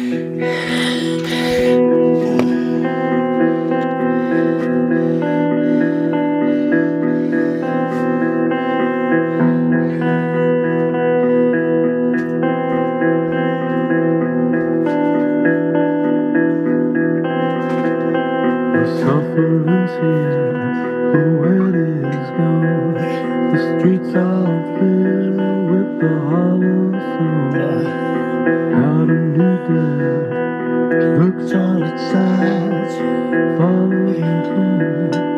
Here, the is gone. The streets are filled with the hollow song. New day, looks all its sides, followed and